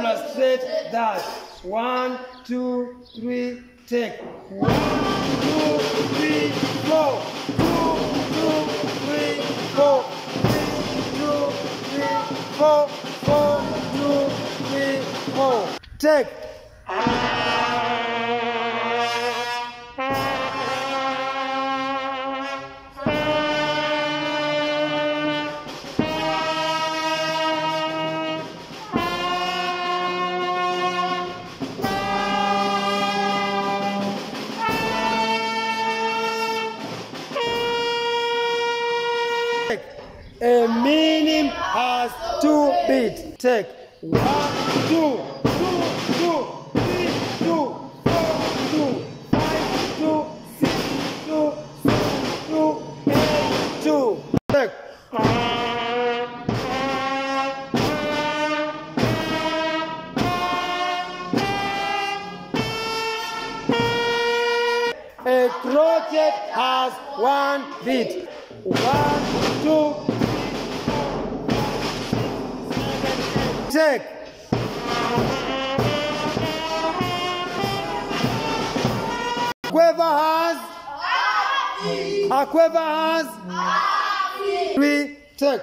crotchet that. One, two, three, take. One, two, three, four. Two, two, three, four. Three, two, three, four. Four, two, three, four. Take. Take. A minim has two beats. Take. One, two, two, two, three, two, four, two, five, two, six, two, seven, two, eight, two. Take. A crotchet has one beat. One, two, music. Whoever has, whoever has, three, check.